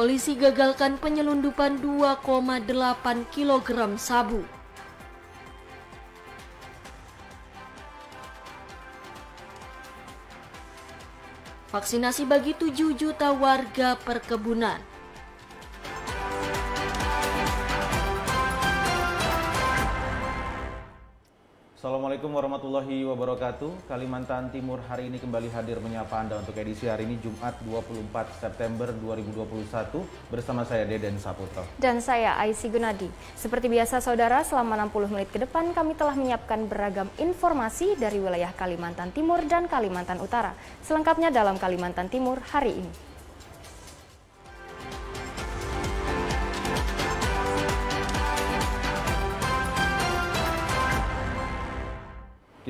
polisi gagalkan penyelundupan 2,8 kg sabu. Vaksinasi bagi 7 juta warga perkebunan. Assalamualaikum warahmatullahi wabarakatuh. Kalimantan Timur hari ini kembali hadir menyapa Anda untuk edisi hari ini Jumat 24 September 2021 bersama saya Deden Saputo. Dan saya Aisy Gunadi. Seperti biasa saudara, selama 60 menit ke depan kami telah menyiapkan beragam informasi dari wilayah Kalimantan Timur dan Kalimantan Utara. Selengkapnya dalam Kalimantan Timur hari ini.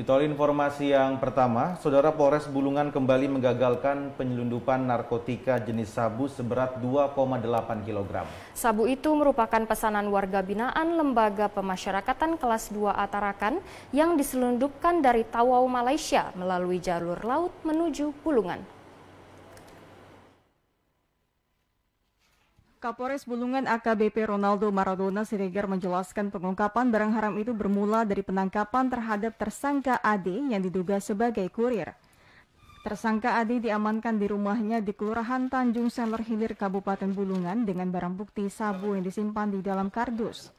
Kita informasi yang pertama, Saudara Polres Bulungan kembali menggagalkan penyelundupan narkotika jenis sabu seberat 2,8 kg. Sabu itu merupakan pesanan warga binaan Lembaga Pemasyarakatan kelas 2 Atarakan yang diselundupkan dari Tawau, Malaysia melalui jalur laut menuju Bulungan. Kapolres Bulungan AKBP Ronaldo Maradona Siregar menjelaskan pengungkapan barang haram itu bermula dari penangkapan terhadap tersangka AD yang diduga sebagai kurir. Tersangka AD diamankan di rumahnya di Kelurahan Tanjung Seller Hilir, Kabupaten Bulungan dengan barang bukti sabu yang disimpan di dalam kardus.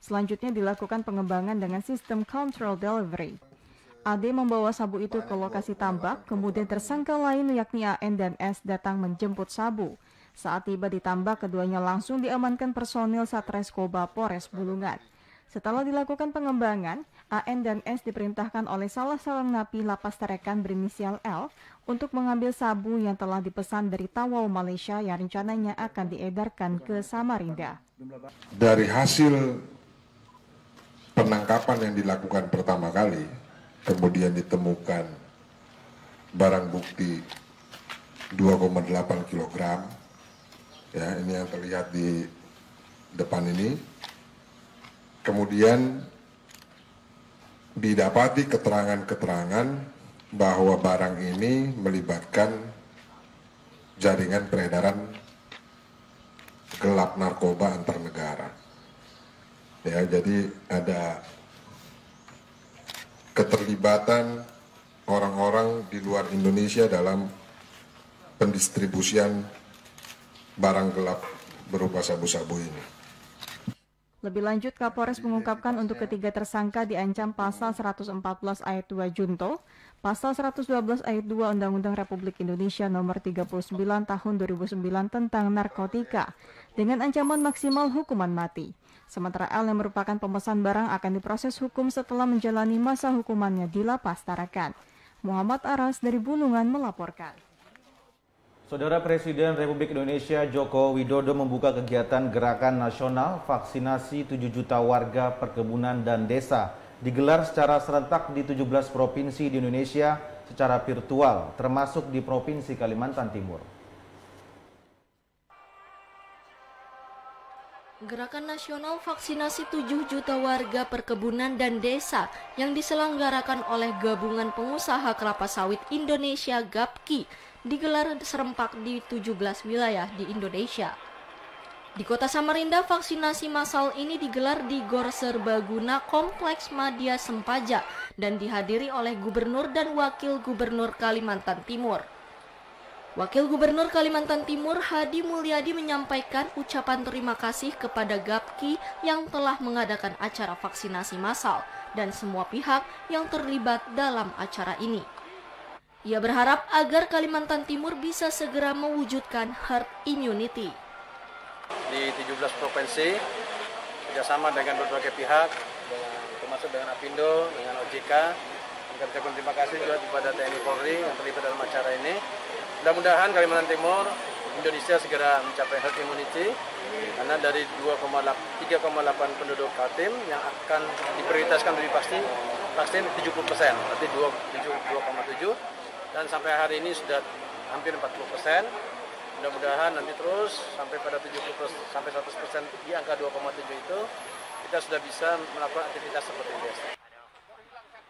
Selanjutnya dilakukan pengembangan dengan sistem control delivery. AD membawa sabu itu ke lokasi tambak, kemudian tersangka lain yakni AN dan S datang menjemput sabu. Saat tiba di tambak, keduanya langsung diamankan personil Satreskoba Polres Bulungan. Setelah dilakukan pengembangan, AN dan S diperintahkan oleh salah seorang napi lapas terekan berinisial L untuk mengambil sabu yang telah dipesan dari Tawau, Malaysia yang rencananya akan diedarkan ke Samarinda. Dari hasil penangkapan yang dilakukan pertama kali, kemudian ditemukan barang bukti 2,8 kilogram ya ini yang terlihat di depan ini. Kemudian didapati keterangan-keterangan bahwa barang ini melibatkan jaringan peredaran gelap narkoba antar negara. Ya jadi ada keterlibatan orang-orang di luar Indonesia dalam pendistribusian barang gelap berupa sabu-sabu ini. Lebih lanjut, Kapolres mengungkapkan untuk ketiga tersangka diancam pasal 114 ayat 2 Junto, pasal 112 ayat 2 Undang-Undang Republik Indonesia nomor 39 tahun 2009 tentang narkotika dengan ancaman maksimal hukuman mati. Sementara L yang merupakan pemesan barang akan diproses hukum setelah menjalani masa hukumannya di lapas Tarakan. Muhammad Aras dari Bulungan melaporkan. Saudara Presiden Republik Indonesia Joko Widodo membuka kegiatan Gerakan Nasional Vaksinasi 7 Juta Warga Perkebunan dan Desa digelar secara serentak di 17 provinsi di Indonesia secara virtual, termasuk di Provinsi Kalimantan Timur. Gerakan Nasional Vaksinasi 7 Juta Warga Perkebunan dan Desa yang diselenggarakan oleh Gabungan Pengusaha Kelapa Sawit Indonesia GAPKI digelar serempak di 17 wilayah di Indonesia. Di kota Samarinda, vaksinasi massal ini digelar di Gor Serbaguna Kompleks Madia Sempaja dan dihadiri oleh Gubernur dan Wakil Gubernur Kalimantan Timur. Wakil Gubernur Kalimantan Timur Hadi Mulyadi menyampaikan ucapan terima kasih kepada GAPKI yang telah mengadakan acara vaksinasi massal dan semua pihak yang terlibat dalam acara ini. Ia berharap agar Kalimantan Timur bisa segera mewujudkan herd immunity. Di 17 provinsi, kerjasama dengan berbagai pihak, termasuk dengan Apindo, dengan OJK, kami ucapkan terima kasih juga kepada TNI Polri yang terlibat dalam acara ini. Mudah-mudahan Kalimantan Timur, Indonesia segera mencapai herd immunity, karena dari 3,8 penduduk Kaltim yang akan diprioritaskan lebih pasti vaksin 70 persen, berarti 2,7 dan sampai hari ini sudah hampir 40 persen. Mudah-mudahan nanti terus sampai pada 70 sampai 100 persen di angka 2,7 itu kita sudah bisa melakukan aktivitas seperti biasa.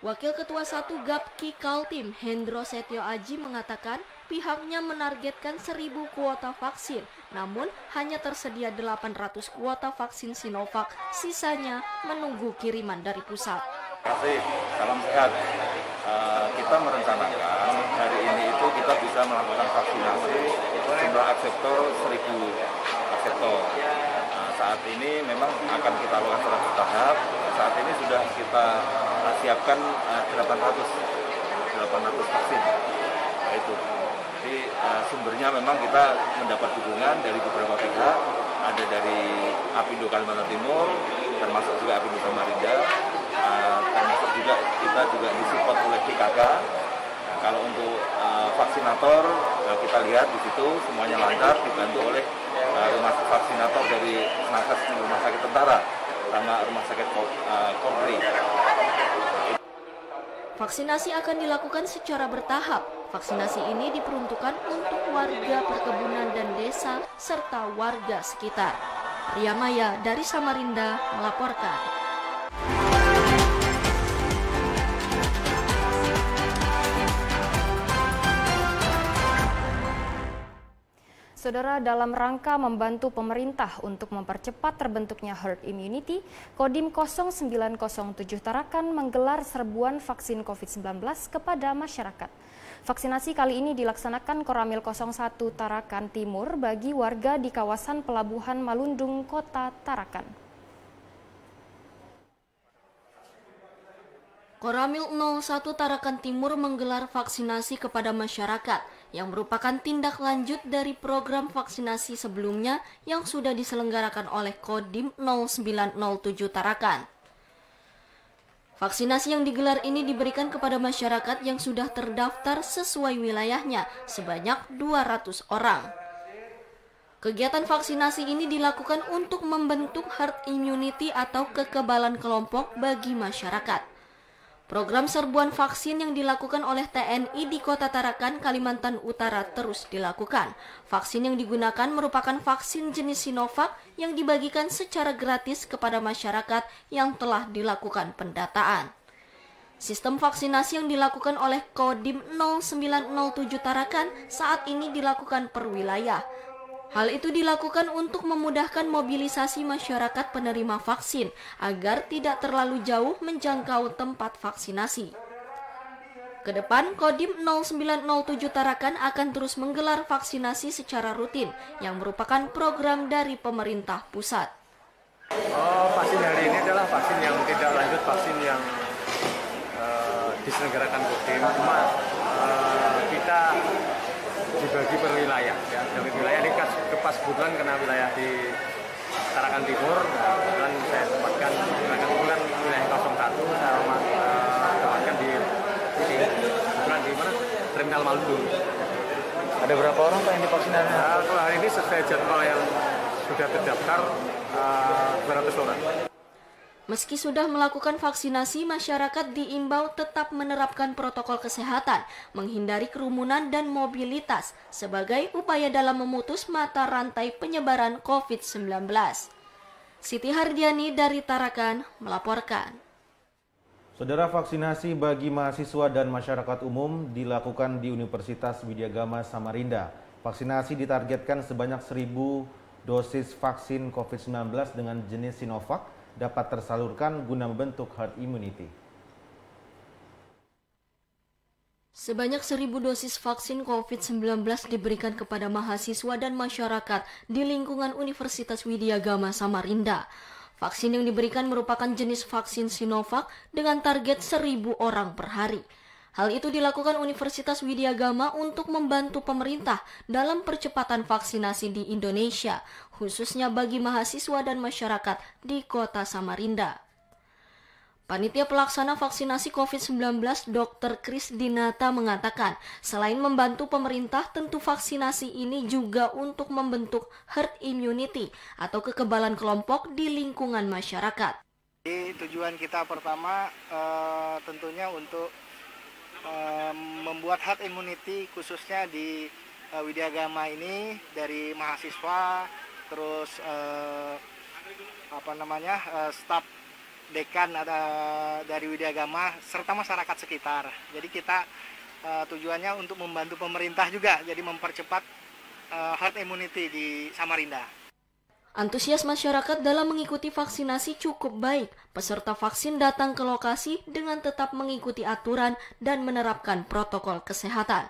Wakil Ketua 1 GAPKI Kaltim Hendro Setio Aji mengatakan pihaknya menargetkan 1000 kuota vaksin, namun hanya tersedia 800 kuota vaksin Sinovac, sisanya menunggu kiriman dari pusat. Terima kasih, salam sehat. Uh, kita merencanakan itu kita bisa melakukan vaksinasi jumlah akseptor 1000 akseptor. Nah, saat ini memang akan kita lakukan secara bertahap. Saat ini sudah kita siapkan uh, 800 800 vaksin. Nah, itu. Jadi uh, sumbernya memang kita mendapat dukungan dari beberapa pihak, ada dari Apindo Kalimantan Timur, termasuk juga Apindo Samarinda, uh, termasuk juga kita juga disupport oleh PKK. Kalau untuk uh, vaksinator, uh, kita lihat di situ semuanya lancar, dibantu oleh uh, rumah vaksinator dari nakes rumah sakit tentara sama rumah sakit uh. Vaksinasi akan dilakukan secara bertahap. Vaksinasi ini diperuntukkan untuk warga perkebunan dan desa serta warga sekitar. Ria Maya dari Samarinda melaporkan. Saudara, dalam rangka membantu pemerintah untuk mempercepat terbentuknya herd immunity, Kodim 0907 Tarakan menggelar serbuan vaksin COVID-19 kepada masyarakat. Vaksinasi kali ini dilaksanakan Koramil 01 Tarakan Timur bagi warga di kawasan Pelabuhan Malundung, Kota Tarakan. Koramil 01 Tarakan Timur menggelar vaksinasi kepada masyarakat yang merupakan tindak lanjut dari program vaksinasi sebelumnya yang sudah diselenggarakan oleh Kodim 0907 Tarakan. Vaksinasi yang digelar ini diberikan kepada masyarakat yang sudah terdaftar sesuai wilayahnya sebanyak 200 orang. Kegiatan vaksinasi ini dilakukan untuk membentuk herd immunity atau kekebalan kelompok bagi masyarakat. Program serbuan vaksin yang dilakukan oleh TNI di Kota Tarakan, Kalimantan Utara terus dilakukan. Vaksin yang digunakan merupakan vaksin jenis Sinovac yang dibagikan secara gratis kepada masyarakat yang telah dilakukan pendataan. Sistem vaksinasi yang dilakukan oleh Kodim 0907 Tarakan saat ini dilakukan per wilayah. Hal itu dilakukan untuk memudahkan mobilisasi masyarakat penerima vaksin agar tidak terlalu jauh menjangkau tempat vaksinasi. Ke depan, Kodim 0907 Tarakan akan terus menggelar vaksinasi secara rutin yang merupakan program dari pemerintah pusat. Oh, vaksin hari ini adalah vaksin yang tidak lanjut, vaksin yang uh, diselenggarakan Kodim. Cuma uh, kita dibagi per wilayah ya dari wilayah ini pas kebetulan kena wilayah di Tarakan Timur nah, kebetulan saya tempatkan Tarakan Timur kan wilayah 01 saya uh, tempatkan di di kebetulan di mana Terminal Maluku ada berapa orang Pak yang divaksinasi? Nah, kalau hari ini sesuai jadwal yang sudah terdaftar uh, 200 orang. Meski sudah melakukan vaksinasi, masyarakat diimbau tetap menerapkan protokol kesehatan, menghindari kerumunan dan mobilitas sebagai upaya dalam memutus mata rantai penyebaran COVID-19. Siti Hardiani dari Tarakan melaporkan. Saudara vaksinasi bagi mahasiswa dan masyarakat umum dilakukan di Universitas Widyagama Samarinda. Vaksinasi ditargetkan sebanyak 1000 dosis vaksin COVID-19 dengan jenis Sinovac dapat tersalurkan guna membentuk herd immunity. Sebanyak seribu dosis vaksin COVID-19 diberikan kepada mahasiswa dan masyarakat di lingkungan Universitas Widyagama Samarinda. Vaksin yang diberikan merupakan jenis vaksin Sinovac dengan target seribu orang per hari. Hal itu dilakukan Universitas Widyagama untuk membantu pemerintah dalam percepatan vaksinasi di Indonesia, khususnya bagi mahasiswa dan masyarakat di kota Samarinda. Panitia pelaksana vaksinasi COVID-19 Dr. Kris Dinata mengatakan, selain membantu pemerintah, tentu vaksinasi ini juga untuk membentuk herd immunity atau kekebalan kelompok di lingkungan masyarakat. Jadi, tujuan kita pertama uh, tentunya untuk membuat herd immunity khususnya di uh, Widyagama ini dari mahasiswa terus uh, apa namanya uh, staf dekan ada dari Widyagama serta masyarakat sekitar. Jadi kita uh, tujuannya untuk membantu pemerintah juga, jadi mempercepat uh, herd immunity di Samarinda. Antusias masyarakat dalam mengikuti vaksinasi cukup baik. Peserta vaksin datang ke lokasi dengan tetap mengikuti aturan dan menerapkan protokol kesehatan.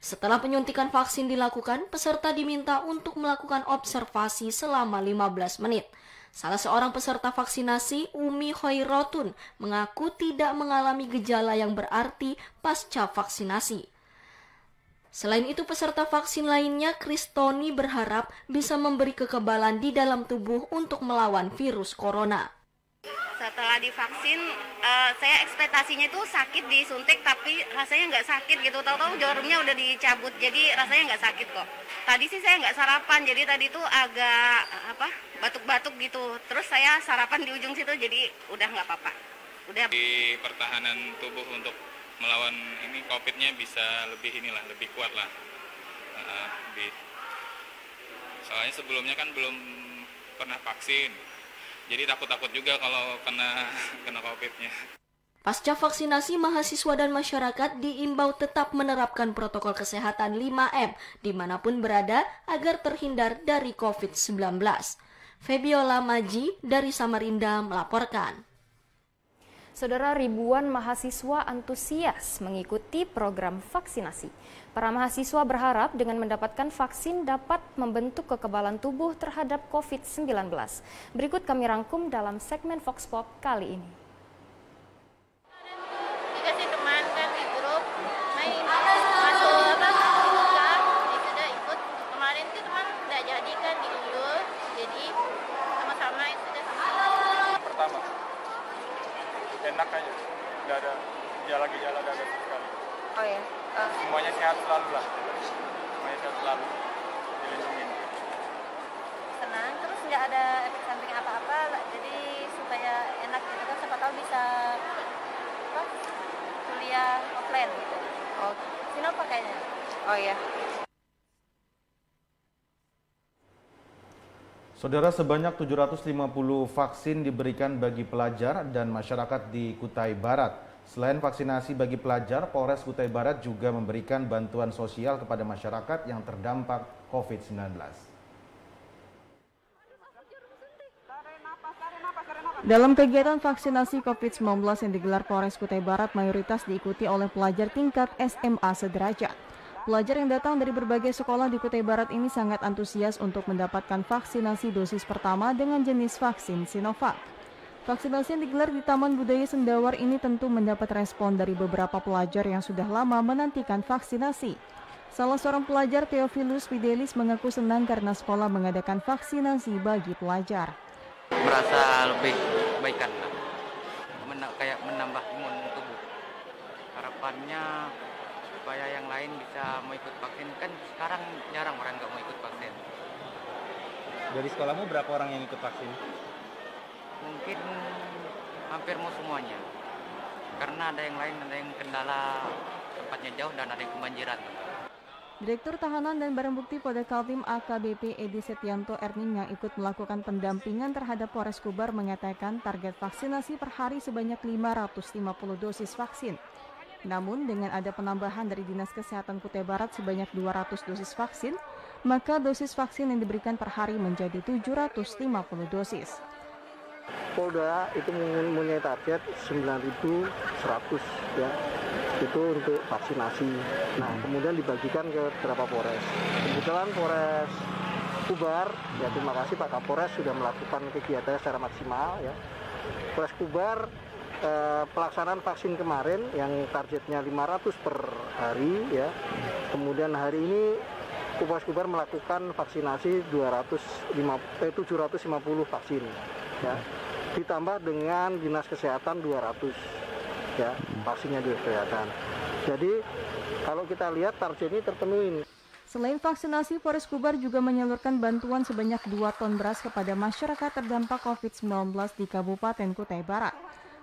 Setelah penyuntikan vaksin dilakukan, peserta diminta untuk melakukan observasi selama 15 menit. Salah seorang peserta vaksinasi, Umi Hoirotun, mengaku tidak mengalami gejala yang berarti pasca vaksinasi. Selain itu, peserta vaksin lainnya, Kristoni berharap bisa memberi kekebalan di dalam tubuh untuk melawan virus corona. Setelah divaksin, uh, saya ekspektasinya itu sakit disuntik, tapi rasanya nggak sakit gitu. Tahu-tahu jarumnya udah dicabut, jadi rasanya nggak sakit kok. Tadi sih saya nggak sarapan, jadi tadi tuh agak apa batuk-batuk gitu. Terus saya sarapan di ujung situ, jadi udah nggak apa-apa. Udah. Di pertahanan tubuh untuk melawan ini COVID-nya bisa lebih inilah, lebih kuat lah. Uh, lebih. Soalnya sebelumnya kan belum pernah vaksin, jadi takut-takut juga kalau kena kena COVID-nya. Pasca vaksinasi, mahasiswa dan masyarakat diimbau tetap menerapkan protokol kesehatan 5M di mana pun berada agar terhindar dari COVID-19. Febiola Maji dari Samarinda melaporkan. Saudara ribuan mahasiswa antusias mengikuti program vaksinasi. Para mahasiswa berharap dengan mendapatkan vaksin dapat membentuk kekebalan tubuh terhadap COVID-19. Berikut kami rangkum dalam segmen Fox Pop kali ini. enak aja nggak ada gejala-gejala nggak ada sekali oh ya uh. semuanya sehat selalu lah semuanya sehat selalu dilindungi senang terus nggak ada efek samping apa-apa jadi supaya enak gitu kan siapa tahu bisa apa kuliah offline gitu oh Sinovac kayaknya oh ya Saudara sebanyak 750 vaksin diberikan bagi pelajar dan masyarakat di Kutai Barat. Selain vaksinasi bagi pelajar, Polres Kutai Barat juga memberikan bantuan sosial kepada masyarakat yang terdampak COVID-19. Dalam kegiatan vaksinasi COVID-19 yang digelar Polres Kutai Barat mayoritas diikuti oleh pelajar tingkat SMA sederajat. Pelajar yang datang dari berbagai sekolah di Kutai Barat ini sangat antusias untuk mendapatkan vaksinasi dosis pertama dengan jenis vaksin Sinovac. Vaksinasi yang digelar di Taman Budaya Sendawar ini tentu mendapat respon dari beberapa pelajar yang sudah lama menantikan vaksinasi. Salah seorang pelajar Theophilus Fidelis mengaku senang karena sekolah mengadakan vaksinasi bagi pelajar. Merasa lebih baikkan lah, Men kayak menambah imun tubuh. Harapannya lain bisa mau ikut vaksin? Kan sekarang jarang orang nggak mau ikut vaksin. Dari sekolahmu berapa orang yang ikut vaksin? Mungkin hampir mau semuanya. Karena ada yang lain ada yang kendala tempatnya jauh dan ada yang kebanjiran. Direktur Tahanan dan Barang Bukti Polda Kaltim AKBP Edi Setianto Erning yang ikut melakukan pendampingan terhadap Polres Kubar mengatakan target vaksinasi per hari sebanyak 550 dosis vaksin. Namun dengan ada penambahan dari Dinas Kesehatan Kutai Barat sebanyak 200 dosis vaksin, maka dosis vaksin yang diberikan per hari menjadi 750 dosis. Polda itu mempunyai target 9.100 ya itu untuk vaksinasi. Nah kemudian dibagikan ke beberapa Polres. Kebetulan Polres Kubar, ya terima kasih Pak Kapolres sudah melakukan kegiatan secara maksimal ya. Polres Kubar eh, pelaksanaan vaksin kemarin yang targetnya 500 per hari ya. Kemudian hari ini Kupas Kubar melakukan vaksinasi 205, eh, 750 vaksin ya. Ditambah dengan Dinas Kesehatan 200 ya vaksinnya di kesehatan. Jadi kalau kita lihat target ini terpenuhi. Selain vaksinasi, Polres Kubar juga menyalurkan bantuan sebanyak 2 ton beras kepada masyarakat terdampak COVID-19 di Kabupaten Kutai Barat.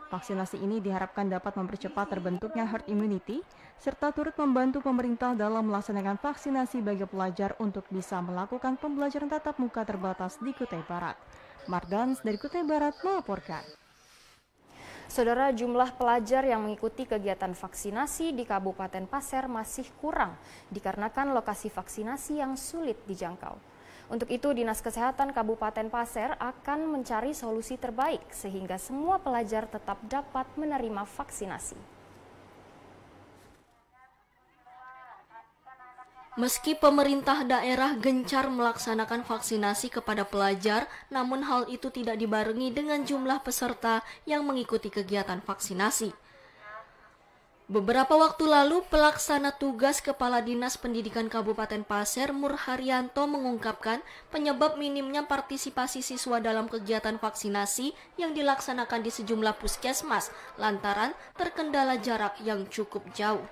Vaksinasi ini diharapkan dapat mempercepat terbentuknya herd immunity serta turut membantu pemerintah dalam melaksanakan vaksinasi bagi pelajar untuk bisa melakukan pembelajaran tatap muka terbatas di Kutai Barat. Mardans dari Kutai Barat melaporkan. Saudara jumlah pelajar yang mengikuti kegiatan vaksinasi di Kabupaten Pasir masih kurang dikarenakan lokasi vaksinasi yang sulit dijangkau. Untuk itu, Dinas Kesehatan Kabupaten Pasir akan mencari solusi terbaik sehingga semua pelajar tetap dapat menerima vaksinasi. Meski pemerintah daerah gencar melaksanakan vaksinasi kepada pelajar, namun hal itu tidak dibarengi dengan jumlah peserta yang mengikuti kegiatan vaksinasi. Beberapa waktu lalu, pelaksana tugas Kepala Dinas Pendidikan Kabupaten Pasir Murharyanto mengungkapkan penyebab minimnya partisipasi siswa dalam kegiatan vaksinasi yang dilaksanakan di sejumlah puskesmas lantaran terkendala jarak yang cukup jauh.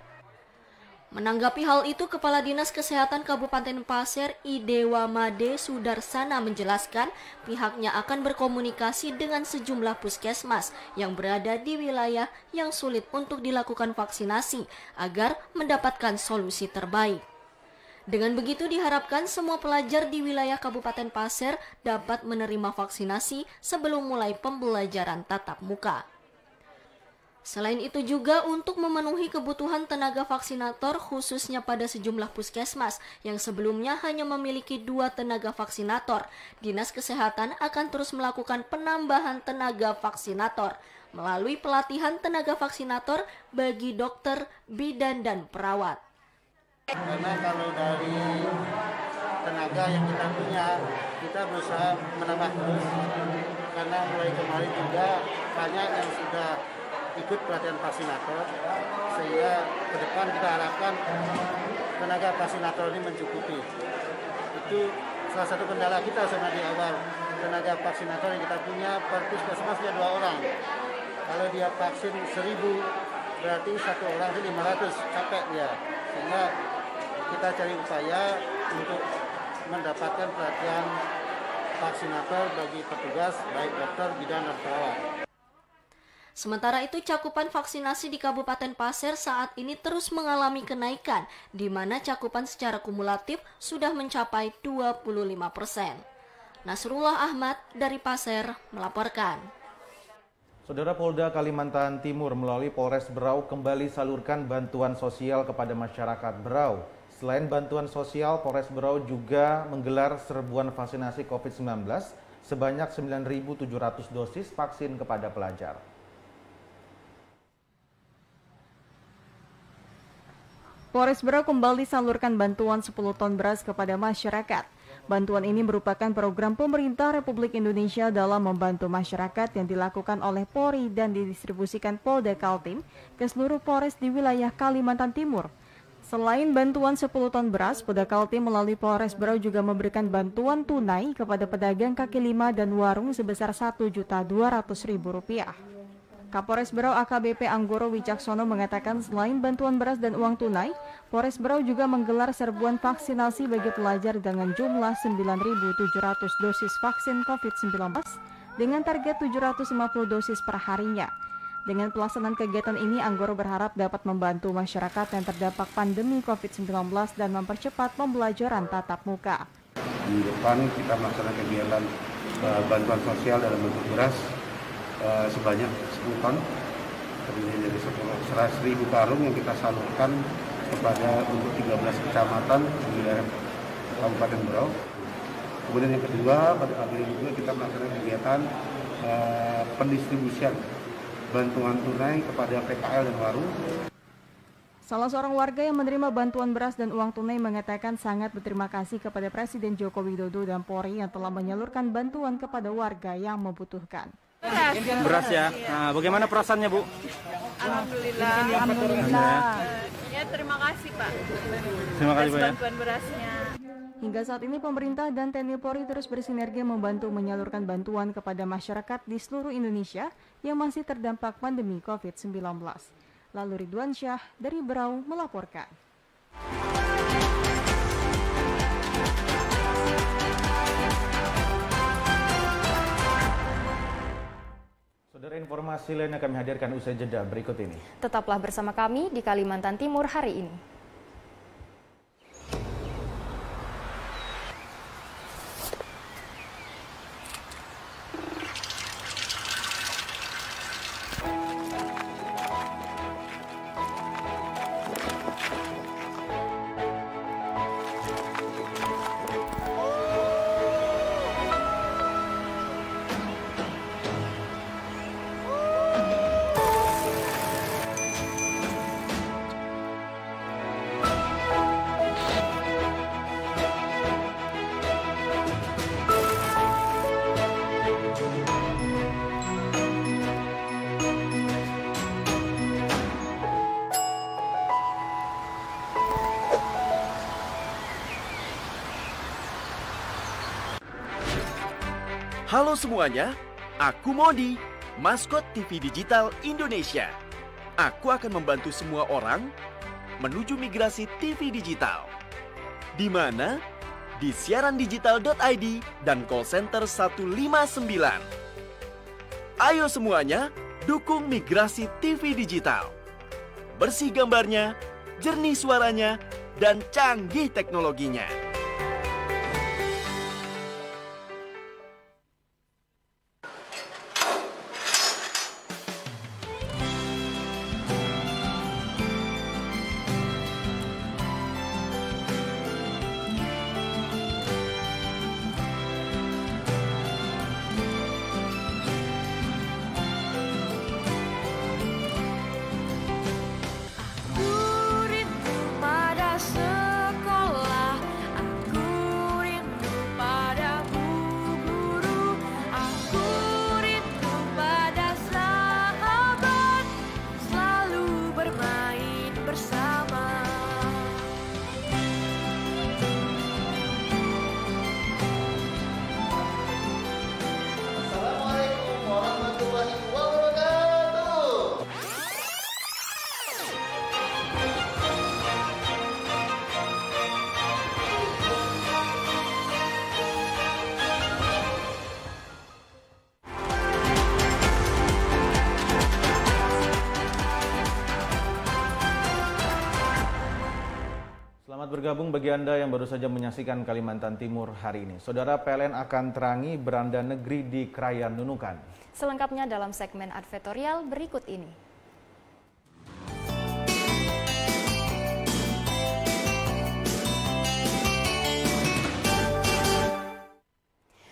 Menanggapi hal itu, Kepala Dinas Kesehatan Kabupaten Pasir Idewa Made Sudarsana menjelaskan pihaknya akan berkomunikasi dengan sejumlah puskesmas yang berada di wilayah yang sulit untuk dilakukan vaksinasi agar mendapatkan solusi terbaik. Dengan begitu diharapkan semua pelajar di wilayah Kabupaten Pasir dapat menerima vaksinasi sebelum mulai pembelajaran tatap muka. Selain itu juga untuk memenuhi kebutuhan tenaga vaksinator khususnya pada sejumlah puskesmas yang sebelumnya hanya memiliki dua tenaga vaksinator, Dinas Kesehatan akan terus melakukan penambahan tenaga vaksinator melalui pelatihan tenaga vaksinator bagi dokter, bidan, dan perawat. Karena kalau dari tenaga yang kita punya, kita berusaha menambah terus. Karena mulai kemarin juga banyak yang sudah ikut pelatihan vaksinator sehingga ke depan kita harapkan tenaga vaksinator ini mencukupi. Itu salah satu kendala kita sebenarnya di awal. Tenaga vaksinator yang kita punya per puskesmas dia dua orang. Kalau dia vaksin seribu berarti satu orang itu 500 capek dia. Sehingga kita cari upaya untuk mendapatkan pelatihan vaksinator bagi petugas baik dokter, bidan, dan perawat. Sementara itu cakupan vaksinasi di Kabupaten Pasir saat ini terus mengalami kenaikan, di mana cakupan secara kumulatif sudah mencapai 25 persen. Nasrullah Ahmad dari Pasir melaporkan. Saudara Polda Kalimantan Timur melalui Polres Berau kembali salurkan bantuan sosial kepada masyarakat Berau. Selain bantuan sosial, Polres Berau juga menggelar serbuan vaksinasi COVID-19 sebanyak 9.700 dosis vaksin kepada pelajar. Polres Berau kembali salurkan bantuan 10 ton beras kepada masyarakat. Bantuan ini merupakan program pemerintah Republik Indonesia dalam membantu masyarakat yang dilakukan oleh Polri dan didistribusikan Polda Kaltim ke seluruh Polres di wilayah Kalimantan Timur. Selain bantuan 10 ton beras, Polda Kaltim melalui Polres Berau juga memberikan bantuan tunai kepada pedagang kaki lima dan warung sebesar Rp1.200.000. Kapolres Berau AKBP Anggoro Wicaksono mengatakan selain bantuan beras dan uang tunai, Polres Berau juga menggelar serbuan vaksinasi bagi pelajar dengan jumlah 9.700 dosis vaksin COVID-19 dengan target 750 dosis per harinya. Dengan pelaksanaan kegiatan ini, Anggoro berharap dapat membantu masyarakat yang terdampak pandemi COVID-19 dan mempercepat pembelajaran tatap muka. Di depan kita melaksanakan kegiatan uh, bantuan sosial dalam bentuk beras uh, sebanyak 10 ton terdiri dari 100 ribu karung yang kita salurkan kepada untuk 13 kecamatan di wilayah Kabupaten Berau. Kemudian yang kedua, pada hari ini juga kita melaksanakan kegiatan uh, pendistribusian bantuan tunai kepada PKL dan warung. Salah seorang warga yang menerima bantuan beras dan uang tunai mengatakan sangat berterima kasih kepada Presiden Joko Widodo dan Polri yang telah menyalurkan bantuan kepada warga yang membutuhkan. Beras. Beras ya. Nah, bagaimana perasaannya, Bu? Alhamdulillah. Alhamdulillah. Ya, terima kasih, Pak. Terima kasih, Pak. Ya. Bantuan berasnya. Hingga saat ini pemerintah dan TNI Polri terus bersinergi membantu menyalurkan bantuan kepada masyarakat di seluruh Indonesia yang masih terdampak pandemi COVID-19. Lalu Ridwan Syah dari Berau melaporkan. Informasi lain kami hadirkan usai jeda berikut ini. Tetaplah bersama kami di Kalimantan Timur hari ini. Semuanya, aku Modi, maskot TV digital Indonesia. Aku akan membantu semua orang menuju migrasi TV digital. Di mana? Di siarandigital.id dan call center 159. Ayo semuanya, dukung migrasi TV digital. Bersih gambarnya, jernih suaranya, dan canggih teknologinya. Bergabung bagi Anda yang baru saja menyaksikan Kalimantan Timur hari ini. Saudara PLN akan terangi beranda negeri di Krayan Nunukan. Selengkapnya dalam segmen advertorial berikut ini.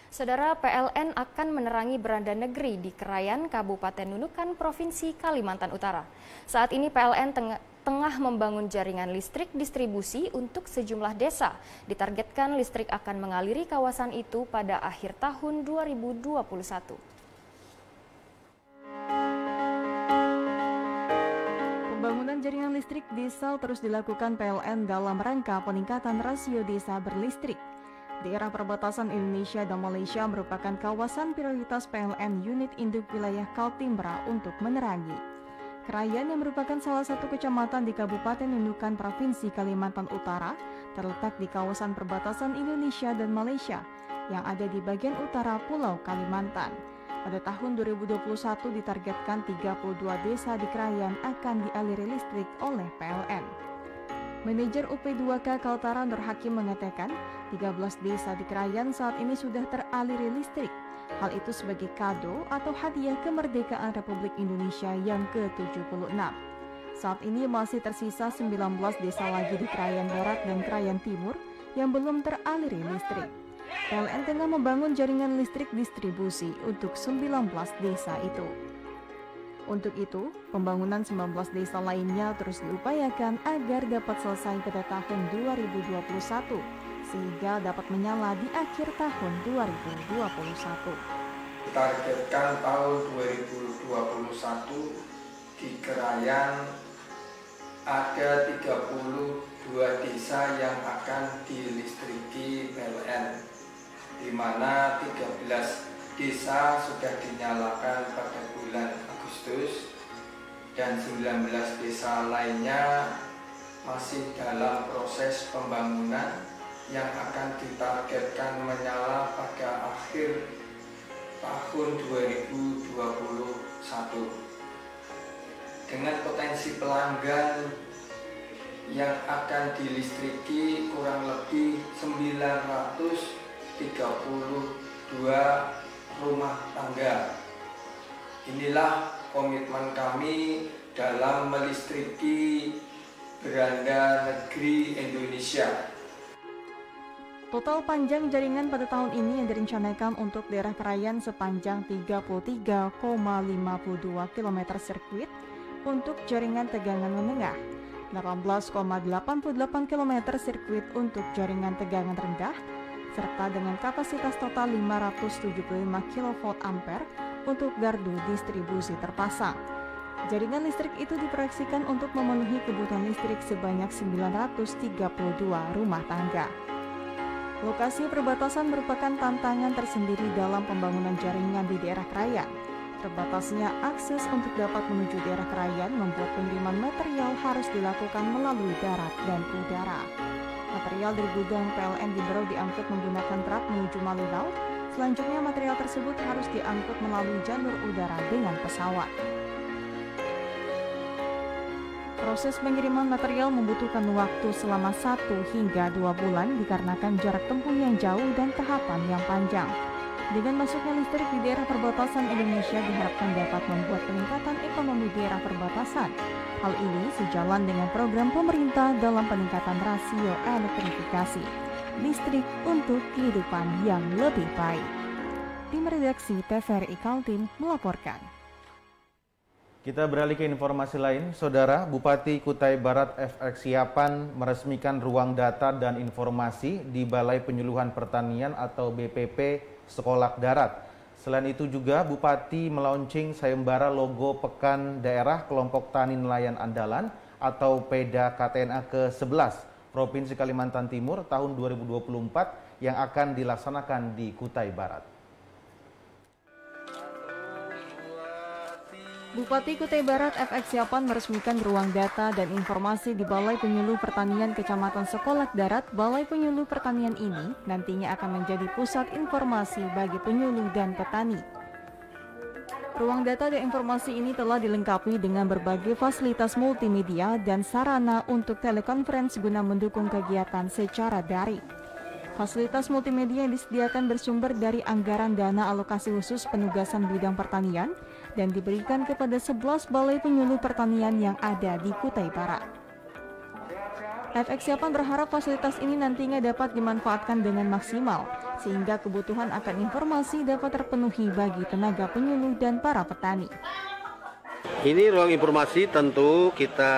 Saudara PLN akan menerangi beranda negeri di Krayan, Kabupaten Nunukan, Provinsi Kalimantan Utara. Saat ini PLN tengah, tengah membangun jaringan listrik distribusi untuk sejumlah desa. Ditargetkan listrik akan mengaliri kawasan itu pada akhir tahun 2021. Pembangunan jaringan listrik desa terus dilakukan PLN dalam rangka peningkatan rasio desa berlistrik. Daerah perbatasan Indonesia dan Malaysia merupakan kawasan prioritas PLN unit induk wilayah Kaltimbra untuk menerangi. Krayan yang merupakan salah satu kecamatan di Kabupaten Nunukan Provinsi Kalimantan Utara terletak di kawasan perbatasan Indonesia dan Malaysia yang ada di bagian utara Pulau Kalimantan. Pada tahun 2021 ditargetkan 32 desa di Krayan akan dialiri listrik oleh PLN. Manajer UP2K Kaltara Nur Hakim mengatakan 13 desa di Krayan saat ini sudah teraliri listrik. Hal itu sebagai kado atau hadiah kemerdekaan Republik Indonesia yang ke-76. Saat ini masih tersisa 19 desa lagi di Krayan Barat dan Krayan Timur yang belum teraliri listrik. PLN tengah membangun jaringan listrik distribusi untuk 19 desa itu. Untuk itu, pembangunan 19 desa lainnya terus diupayakan agar dapat selesai pada tahun 2021 sehingga dapat menyala di akhir tahun 2021. Targetkan tahun 2021 di Kerayan ada 32 desa yang akan dilistriki PLN di mana 13 desa sudah dinyalakan pada bulan Agustus dan 19 desa lainnya masih dalam proses pembangunan yang akan ditargetkan menyala pada akhir tahun 2021 dengan potensi pelanggan yang akan dilistriki kurang lebih 932 rumah tangga. Inilah komitmen kami dalam melistriki beranda negeri Indonesia. Total panjang jaringan pada tahun ini yang direncanakan untuk daerah Krayan sepanjang 33,52 km sirkuit untuk jaringan tegangan menengah, 18,88 km sirkuit untuk jaringan tegangan rendah, serta dengan kapasitas total 575 kV ampere untuk gardu distribusi terpasang. Jaringan listrik itu diproyeksikan untuk memenuhi kebutuhan listrik sebanyak 932 rumah tangga. Lokasi perbatasan merupakan tantangan tersendiri dalam pembangunan jaringan di daerah Krayan. Terbatasnya akses untuk dapat menuju daerah Krayan membuat pengiriman material harus dilakukan melalui darat dan udara. Material dari gudang PLN di Berau diangkut menggunakan truk menuju Malinau. Selanjutnya material tersebut harus diangkut melalui jalur udara dengan pesawat. Proses pengiriman material membutuhkan waktu selama satu hingga dua bulan dikarenakan jarak tempuh yang jauh dan tahapan yang panjang. Dengan masuknya listrik di daerah perbatasan Indonesia diharapkan dapat membuat peningkatan ekonomi daerah perbatasan. Hal ini sejalan dengan program pemerintah dalam peningkatan rasio elektrifikasi listrik untuk kehidupan yang lebih baik. Tim redaksi TVRI Kaltim melaporkan. Kita beralih ke informasi lain, Saudara Bupati Kutai Barat FX Siapan meresmikan ruang data dan informasi di Balai Penyuluhan Pertanian atau BPP Sekolah Darat. Selain itu juga Bupati melaunching sayembara logo Pekan Daerah Kelompok Tani Nelayan Andalan atau PEDA KTNA ke-11 Provinsi Kalimantan Timur tahun 2024 yang akan dilaksanakan di Kutai Barat. Bupati Kutai Barat FX Siapan meresmikan ruang data dan informasi di Balai Penyuluh Pertanian Kecamatan Sekolak Darat. Balai Penyuluh Pertanian ini nantinya akan menjadi pusat informasi bagi penyuluh dan petani. Ruang data dan informasi ini telah dilengkapi dengan berbagai fasilitas multimedia dan sarana untuk telekonferensi guna mendukung kegiatan secara daring. Fasilitas multimedia yang disediakan bersumber dari anggaran dana alokasi khusus penugasan bidang pertanian dan diberikan kepada 11 balai penyuluh pertanian yang ada di Kutai Barat. FX Siapan berharap fasilitas ini nantinya dapat dimanfaatkan dengan maksimal, sehingga kebutuhan akan informasi dapat terpenuhi bagi tenaga penyuluh dan para petani. Ini ruang informasi tentu kita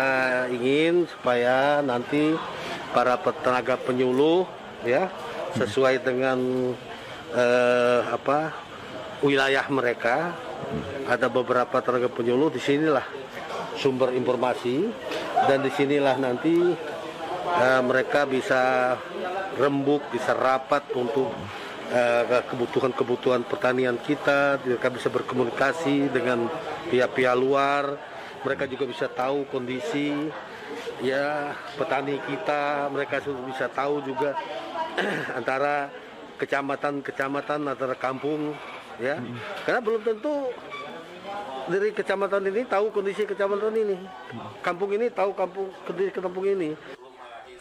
ingin supaya nanti para tenaga penyuluh ya sesuai dengan eh, apa wilayah mereka ada beberapa tenaga penyuluh di sinilah sumber informasi dan di sinilah nanti uh, mereka bisa rembuk, bisa rapat untuk kebutuhan-kebutuhan uh, pertanian kita, mereka bisa berkomunikasi dengan pihak-pihak luar, mereka juga bisa tahu kondisi ya petani kita, mereka bisa tahu juga antara kecamatan-kecamatan antara kampung ya. Karena belum tentu dari kecamatan ini tahu kondisi kecamatan ini. Kampung ini tahu kampung kondisi kampung ini.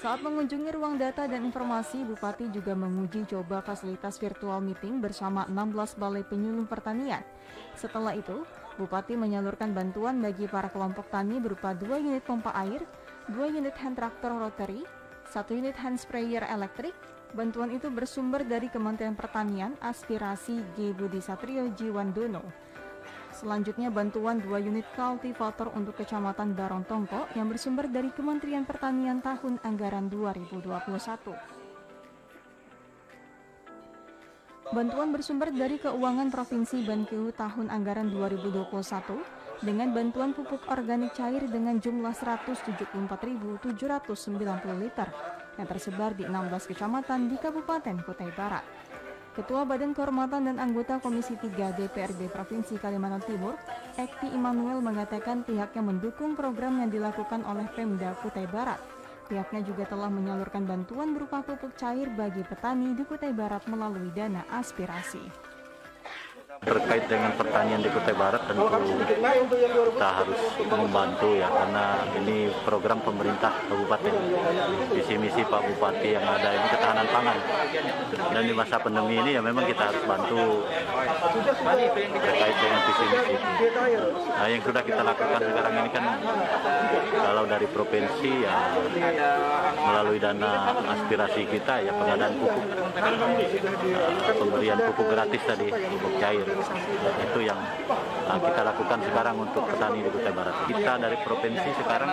Saat mengunjungi ruang data dan informasi, Bupati juga menguji coba fasilitas virtual meeting bersama 16 balai penyuluh pertanian. Setelah itu, Bupati menyalurkan bantuan bagi para kelompok tani berupa dua unit pompa air, dua unit hand traktor rotary, satu unit hand sprayer elektrik, Bantuan itu bersumber dari Kementerian Pertanian Aspirasi G. Budi Satrio Jiwandono. Selanjutnya bantuan dua unit kultivator untuk Kecamatan Barontongko yang bersumber dari Kementerian Pertanian tahun anggaran 2021. Bantuan bersumber dari Keuangan Provinsi Banqiu tahun anggaran 2021 dengan bantuan pupuk organik cair dengan jumlah 174.790 liter yang tersebar di 16 kecamatan di Kabupaten Kutai Barat. Ketua Badan Kehormatan dan anggota Komisi 3 DPRD Provinsi Kalimantan Timur, Ekti Immanuel mengatakan pihaknya mendukung program yang dilakukan oleh Pemda Kutai Barat. Pihaknya juga telah menyalurkan bantuan berupa pupuk cair bagi petani di Kutai Barat melalui dana aspirasi terkait dengan pertanian di Kutai Barat tentu kita harus membantu ya karena ini program pemerintah kabupaten. Visi misi Pak Bupati yang ada ini ketahanan pangan. Dan di masa pandemi ini ya memang kita harus bantu terkait dengan visi misi nah yang sudah kita lakukan sekarang ini kan kalau dari provinsi ya melalui dana aspirasi kita ya pengadaan pupuk. Uh, pemberian pupuk gratis tadi pupuk cair itu yang uh, kita lakukan sekarang untuk petani di Kutai Barat. Kita dari provinsi sekarang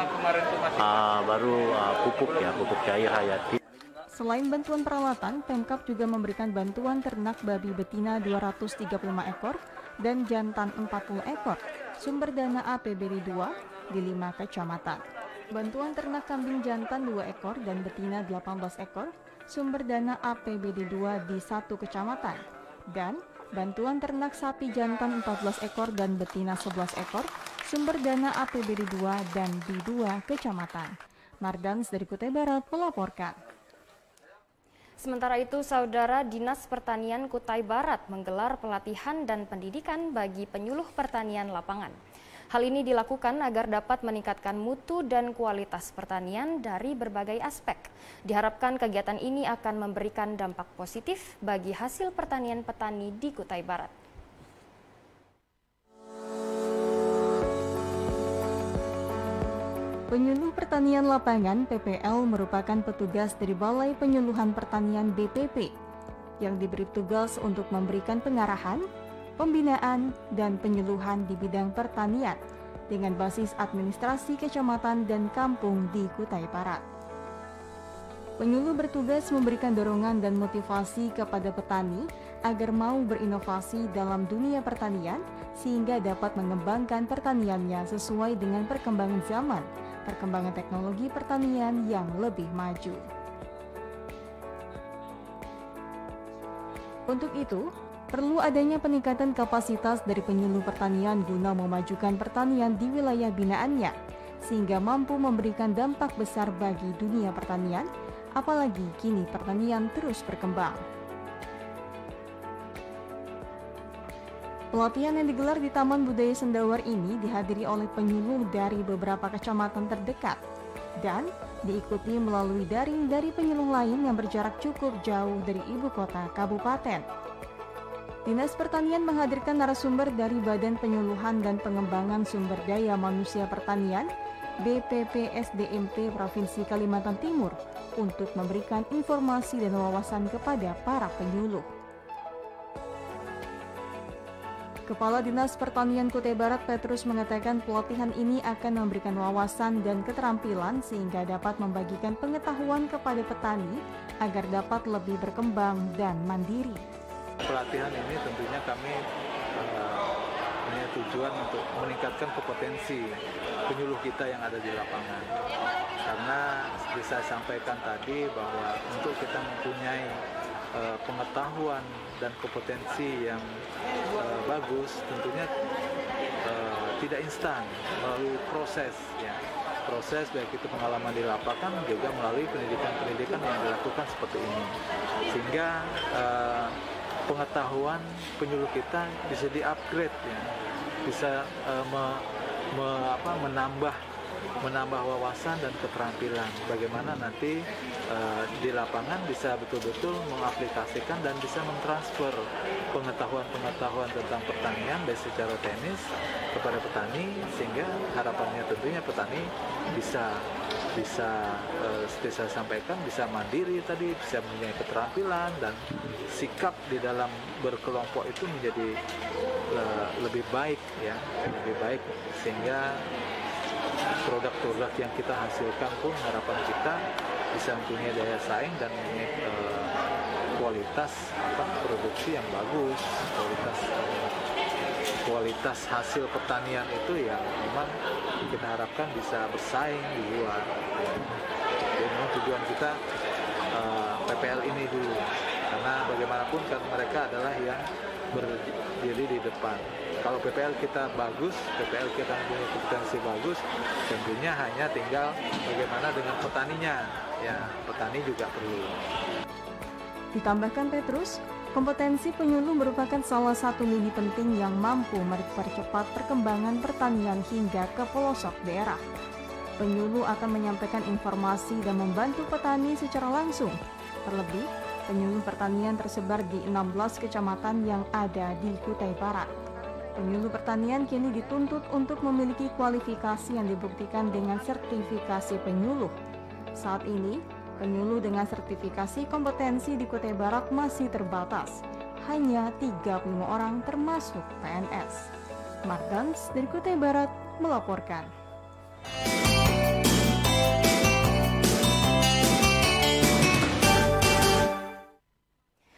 uh, baru uh, pupuk ya, pupuk cair hayati. Selain bantuan peralatan, Pemkap juga memberikan bantuan ternak babi betina 235 ekor dan jantan 40 ekor, sumber dana APBD 2 di 5 kecamatan. Bantuan ternak kambing jantan 2 ekor dan betina 18 ekor, sumber dana APBD 2 di satu kecamatan, dan bantuan ternak sapi jantan 14 ekor dan betina 11 ekor, sumber dana APBD 2 dan di dua kecamatan. Mardans dari Kutai Barat melaporkan. Sementara itu, Saudara Dinas Pertanian Kutai Barat menggelar pelatihan dan pendidikan bagi penyuluh pertanian lapangan. Hal ini dilakukan agar dapat meningkatkan mutu dan kualitas pertanian dari berbagai aspek. Diharapkan kegiatan ini akan memberikan dampak positif bagi hasil pertanian petani di Kutai Barat. Penyuluh Pertanian Lapangan PPL merupakan petugas dari Balai Penyuluhan Pertanian BPP yang diberi tugas untuk memberikan pengarahan, pembinaan, dan penyuluhan di bidang pertanian dengan basis administrasi kecamatan dan kampung di Kutai Barat. Penyuluh bertugas memberikan dorongan dan motivasi kepada petani agar mau berinovasi dalam dunia pertanian sehingga dapat mengembangkan pertaniannya sesuai dengan perkembangan zaman perkembangan teknologi pertanian yang lebih maju. Untuk itu, perlu adanya peningkatan kapasitas dari penyuluh pertanian guna memajukan pertanian di wilayah binaannya, sehingga mampu memberikan dampak besar bagi dunia pertanian, apalagi kini pertanian terus berkembang. Pelatihan yang digelar di Taman Budaya Sendawar ini dihadiri oleh penyuluh dari beberapa kecamatan terdekat dan diikuti melalui daring dari penyuluh lain yang berjarak cukup jauh dari ibu kota kabupaten. Dinas Pertanian menghadirkan narasumber dari Badan Penyuluhan dan Pengembangan Sumber Daya Manusia Pertanian BPPSDMP Provinsi Kalimantan Timur untuk memberikan informasi dan wawasan kepada para penyuluh. Kepala Dinas Pertanian Kutai Barat Petrus mengatakan pelatihan ini akan memberikan wawasan dan keterampilan sehingga dapat membagikan pengetahuan kepada petani agar dapat lebih berkembang dan mandiri. Pelatihan ini tentunya kami uh, punya tujuan untuk meningkatkan kompetensi penyuluh kita yang ada di lapangan. Karena seperti saya sampaikan tadi bahwa untuk kita mempunyai uh, pengetahuan dan kompetensi yang uh, bagus tentunya uh, tidak instan melalui proses ya proses baik itu pengalaman di lapangan juga melalui pendidikan-pendidikan yang dilakukan seperti ini sehingga uh, pengetahuan penyuluh kita bisa di-upgrade ya. Bisa uh, me, me, apa, menambah menambah wawasan dan keterampilan. Bagaimana nanti uh, di lapangan bisa betul-betul mengaplikasikan dan bisa mentransfer pengetahuan-pengetahuan tentang pertanian baik secara teknis kepada petani sehingga harapannya tentunya petani bisa bisa uh, seperti saya sampaikan bisa mandiri tadi bisa mempunyai keterampilan dan sikap di dalam berkelompok itu menjadi uh, lebih baik ya. Lebih baik. Sehingga produk-produk yang kita hasilkan pun harapan kita bisa mempunyai daya saing dan mempunyai uh, kualitas apa produksi yang bagus, kualitas kualitas hasil pertanian itu yang memang kita harapkan bisa bersaing di luar. Jadi memang tujuan kita uh, eh, PPL ini dulu karena bagaimanapun kan mereka adalah yang berdiri di depan kalau PPL kita bagus, PPL kita punya kompetensi bagus, tentunya hanya tinggal bagaimana dengan petaninya. Ya, petani juga perlu. Ditambahkan Petrus, kompetensi penyuluh merupakan salah satu lini penting yang mampu mempercepat perkembangan pertanian hingga ke pelosok daerah. Penyuluh akan menyampaikan informasi dan membantu petani secara langsung. Terlebih, penyuluh pertanian tersebar di 16 kecamatan yang ada di Kutai Barat. Penyuluh pertanian kini dituntut untuk memiliki kualifikasi yang dibuktikan dengan sertifikasi penyuluh. Saat ini, penyuluh dengan sertifikasi kompetensi di Kutai Barat masih terbatas. Hanya 35 orang termasuk PNS. Martans dari Kutai Barat melaporkan.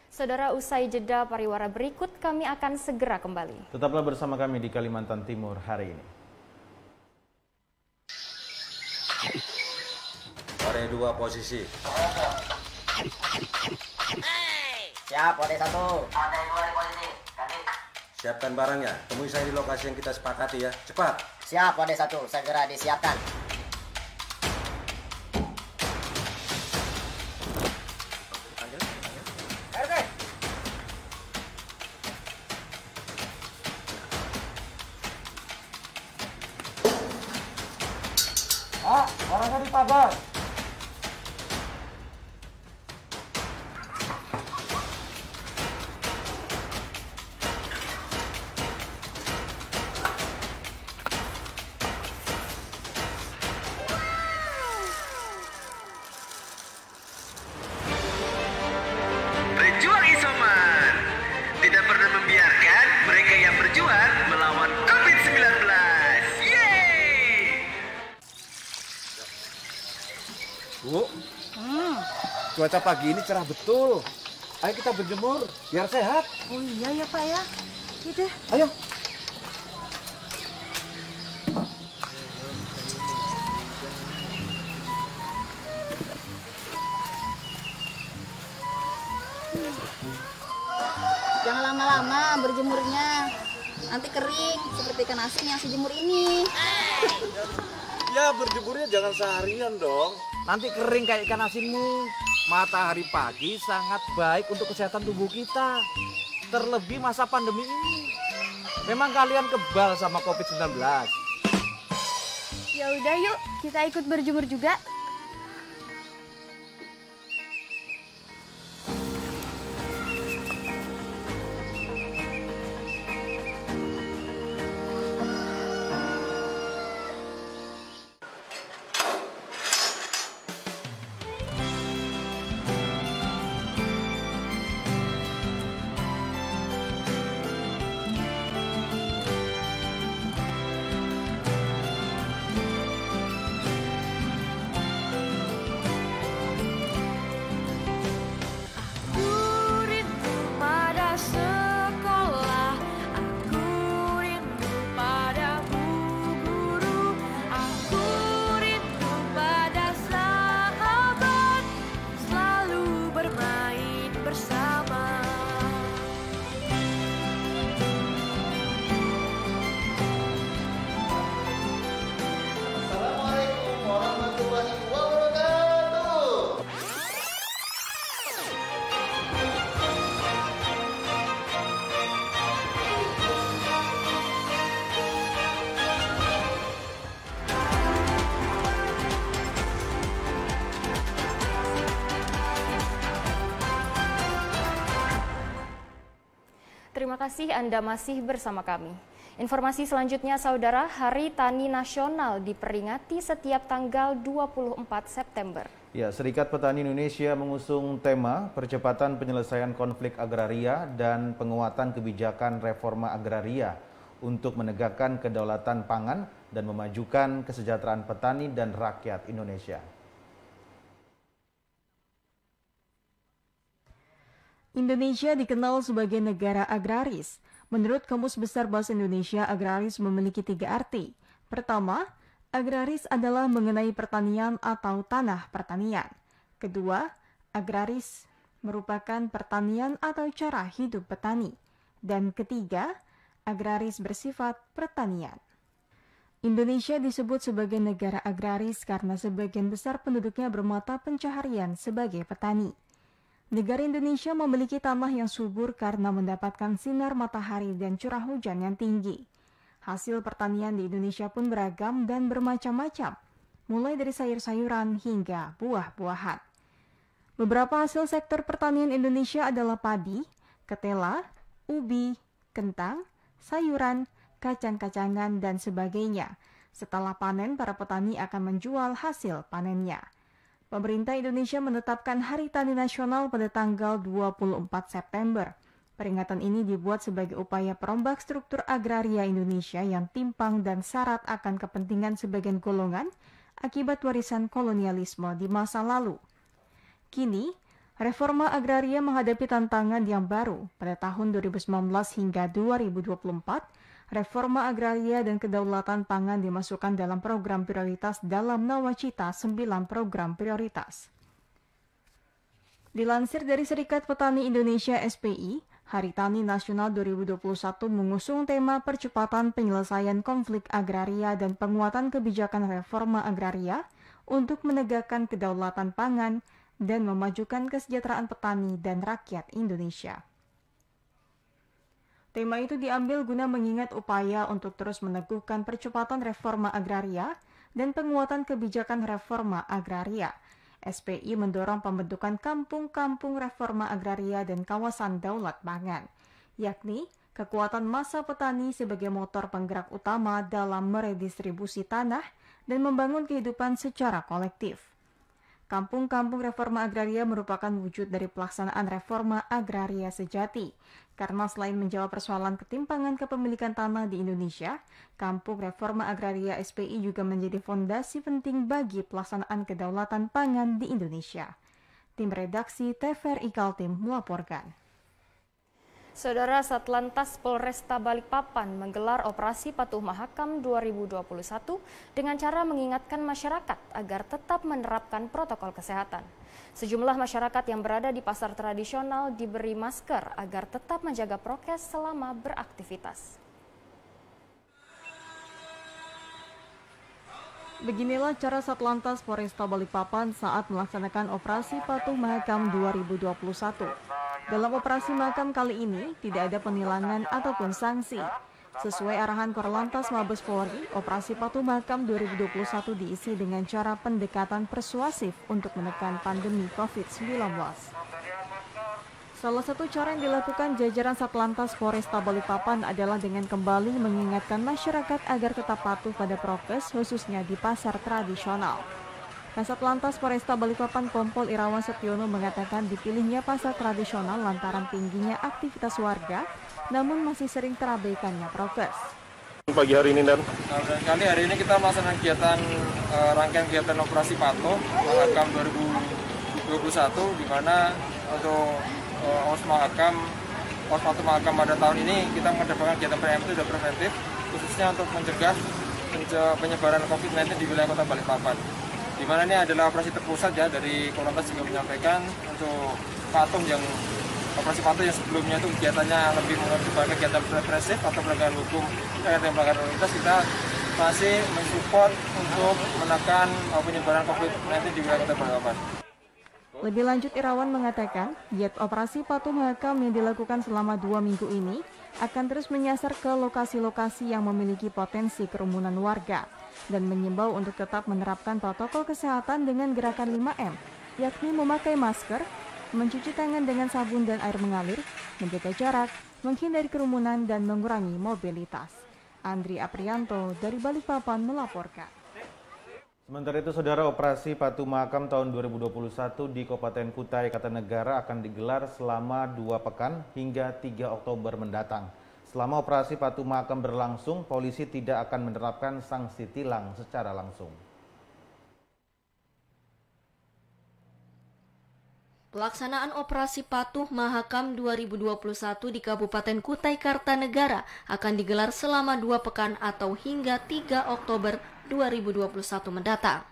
Saudara usai jeda pariwara berikut kami akan segera kembali. Tetaplah bersama kami di Kalimantan Timur hari ini. Ore dua posisi. Siap, kode satu. Siapkan barangnya. Temui saya di lokasi yang kita sepakati ya. Cepat. Siap, kode satu. Segera disiapkan. Ah, orangnya di pagar. Cuaca pagi ini cerah betul. Ayo kita berjemur, biar sehat. Oh iya ya Pak ya. Gitu. Ayo. Jangan lama-lama berjemurnya. Nanti kering seperti ikan asin yang sejemur ini. Ya berjemurnya jangan seharian dong. Nanti kering kayak ikan asinmu. Matahari pagi sangat baik untuk kesehatan tubuh kita. Terlebih masa pandemi ini. Memang kalian kebal sama COVID-19. Ya udah yuk, kita ikut berjemur juga. Kasih Anda masih bersama kami. Informasi selanjutnya, Saudara, Hari Tani Nasional diperingati setiap tanggal 24 September. Ya, Serikat Petani Indonesia mengusung tema percepatan penyelesaian konflik agraria dan penguatan kebijakan reforma agraria untuk menegakkan kedaulatan pangan dan memajukan kesejahteraan petani dan rakyat Indonesia. Indonesia dikenal sebagai negara agraris. Menurut Kamus Besar Bahasa Indonesia, agraris memiliki tiga arti. Pertama, agraris adalah mengenai pertanian atau tanah pertanian. Kedua, agraris merupakan pertanian atau cara hidup petani. Dan ketiga, agraris bersifat pertanian. Indonesia disebut sebagai negara agraris karena sebagian besar penduduknya bermata pencaharian sebagai petani. Negara Indonesia memiliki tanah yang subur karena mendapatkan sinar matahari dan curah hujan yang tinggi. Hasil pertanian di Indonesia pun beragam dan bermacam-macam, mulai dari sayur-sayuran hingga buah-buahan. Beberapa hasil sektor pertanian Indonesia adalah padi, ketela, ubi, kentang, sayuran, kacang-kacangan, dan sebagainya. Setelah panen, para petani akan menjual hasil panennya. Pemerintah Indonesia menetapkan Hari Tani Nasional pada tanggal 24 September. Peringatan ini dibuat sebagai upaya perombak struktur agraria Indonesia yang timpang dan syarat akan kepentingan sebagian golongan akibat warisan kolonialisme di masa lalu. Kini, reforma agraria menghadapi tantangan yang baru. Pada tahun 2019 hingga 2024, reforma agraria dan kedaulatan pangan dimasukkan dalam program prioritas dalam Nawacita 9 program prioritas. Dilansir dari Serikat Petani Indonesia SPI, Hari Tani Nasional 2021 mengusung tema percepatan penyelesaian konflik agraria dan penguatan kebijakan reforma agraria untuk menegakkan kedaulatan pangan dan memajukan kesejahteraan petani dan rakyat Indonesia. Tema itu diambil guna mengingat upaya untuk terus meneguhkan percepatan reforma agraria dan penguatan kebijakan reforma agraria. SPI mendorong pembentukan kampung-kampung reforma agraria dan kawasan daulat pangan, yakni kekuatan masa petani sebagai motor penggerak utama dalam meredistribusi tanah dan membangun kehidupan secara kolektif. Kampung-kampung reforma agraria merupakan wujud dari pelaksanaan reforma agraria sejati, karena selain menjawab persoalan ketimpangan kepemilikan tanah di Indonesia, Kampung Reforma Agraria SPI juga menjadi fondasi penting bagi pelaksanaan kedaulatan pangan di Indonesia. Tim redaksi TVRI Kaltim melaporkan. Saudara Satlantas Polresta Balikpapan menggelar operasi Patuh Mahakam 2021 dengan cara mengingatkan masyarakat agar tetap menerapkan protokol kesehatan. Sejumlah masyarakat yang berada di pasar tradisional diberi masker agar tetap menjaga prokes selama beraktivitas. Beginilah cara Satlantas Polresta Balikpapan saat melaksanakan operasi Patuh Mahakam 2021. Dalam operasi makam kali ini tidak ada penilangan ataupun sanksi. Sesuai arahan Korlantas Mabes Polri, operasi Patuh Makam 2021 diisi dengan cara pendekatan persuasif untuk menekan pandemi COVID-19. Salah satu cara yang dilakukan jajaran Satlantas Polresta Balikpapan adalah dengan kembali mengingatkan masyarakat agar tetap patuh pada prokes khususnya di pasar tradisional. Kasat Lantas Polresta Balikpapan Kompol Irawan Setiono mengatakan dipilihnya pasar tradisional lantaran tingginya aktivitas warga, namun masih sering terabaikannya prokes. Pagi hari ini dan kali hari ini kita melaksanakan kegiatan uh, rangkaian kegiatan operasi Pato Mahakam 2021 di mana untuk uh, Os Mahakam Os Pato Mahakam pada tahun ini kita mengedepankan kegiatan preemptif dan preventif khususnya untuk mencegah penyebaran COVID-19 di wilayah Kota Balikpapan di mana ini adalah operasi terpusat ya dari Korlantas juga menyampaikan untuk patung yang operasi patung yang sebelumnya itu kegiatannya lebih mengedepankan kegiatan represif atau penegakan hukum terkait dengan pelanggaran lalu lintas kita masih mensupport untuk menekan penyebaran COVID-19 di wilayah Kota Balikpapan. Lebih lanjut Irawan mengatakan, giat operasi patuh makam yang dilakukan selama dua minggu ini akan terus menyasar ke lokasi-lokasi yang memiliki potensi kerumunan warga dan mengimbau untuk tetap menerapkan protokol kesehatan dengan gerakan 5M, yakni memakai masker, mencuci tangan dengan sabun dan air mengalir, menjaga jarak, menghindari kerumunan, dan mengurangi mobilitas. Andri Aprianto dari Balikpapan melaporkan. Sementara itu, Saudara Operasi Patuh Makam tahun 2021 di Kabupaten Kutai Kartanegara akan digelar selama dua pekan hingga 3 Oktober mendatang. Selama operasi Patuh Makam berlangsung, polisi tidak akan menerapkan sanksi tilang secara langsung. Pelaksanaan operasi Patuh Mahakam 2021 di Kabupaten Kutai Kartanegara akan digelar selama dua pekan atau hingga 3 Oktober 2021 mendatang.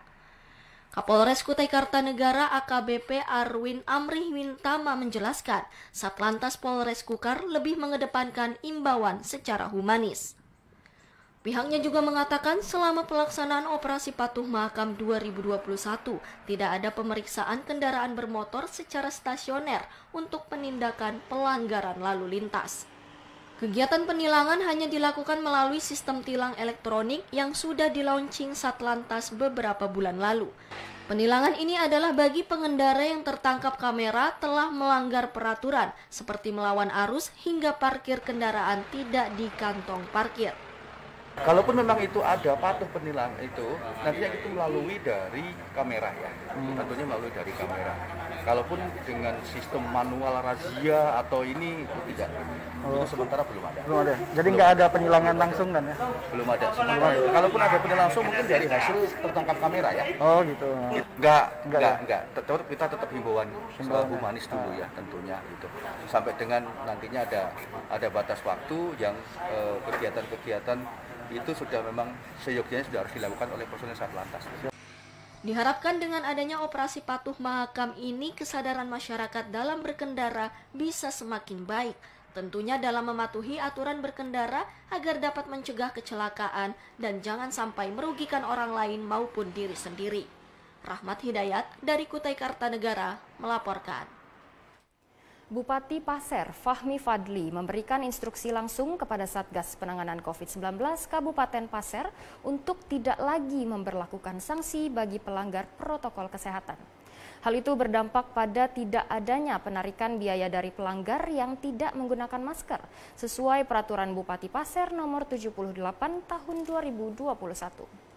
Kapolres Kutai Kartanegara AKBP Arwin Amri Wintama menjelaskan, Satlantas Polres Kukar lebih mengedepankan imbauan secara humanis. Pihaknya juga mengatakan selama pelaksanaan operasi Patuh Mahakam 2021 tidak ada pemeriksaan kendaraan bermotor secara stasioner untuk penindakan pelanggaran lalu lintas. Kegiatan penilangan hanya dilakukan melalui sistem tilang elektronik yang sudah dilaunching Satlantas beberapa bulan lalu. Penilangan ini adalah bagi pengendara yang tertangkap kamera telah melanggar peraturan seperti melawan arus hingga parkir kendaraan tidak di kantong parkir. Kalaupun memang itu ada patuh penilang itu, nantinya itu melalui dari kamera ya, hmm. tentunya melalui dari kamera. Kalaupun dengan sistem manual razia atau ini tidak, oh. itu sementara belum ada. Belum ada. Jadi nggak ada penilangan langsung kan ya? Belum ada. Belum ada. Kalaupun ada penilangan langsung mungkin dari hasil tertangkap kamera ya. Oh gitu. Enggak, enggak, enggak. Tetap kita tetap himbauan soal humanis dulu ya tentunya itu. Sampai dengan nantinya ada ada batas waktu yang kegiatan-kegiatan uh, itu sudah memang seyogyanya sudah harus dilakukan oleh personel Satlantas. Diharapkan dengan adanya operasi patuh mahakam ini kesadaran masyarakat dalam berkendara bisa semakin baik. Tentunya dalam mematuhi aturan berkendara agar dapat mencegah kecelakaan dan jangan sampai merugikan orang lain maupun diri sendiri. Rahmat Hidayat dari Kutai Kartanegara melaporkan. Bupati Pasir Fahmi Fadli memberikan instruksi langsung kepada Satgas Penanganan COVID-19 Kabupaten Pasir untuk tidak lagi memberlakukan sanksi bagi pelanggar protokol kesehatan. Hal itu berdampak pada tidak adanya penarikan biaya dari pelanggar yang tidak menggunakan masker sesuai peraturan Bupati Pasir nomor 78 tahun 2021.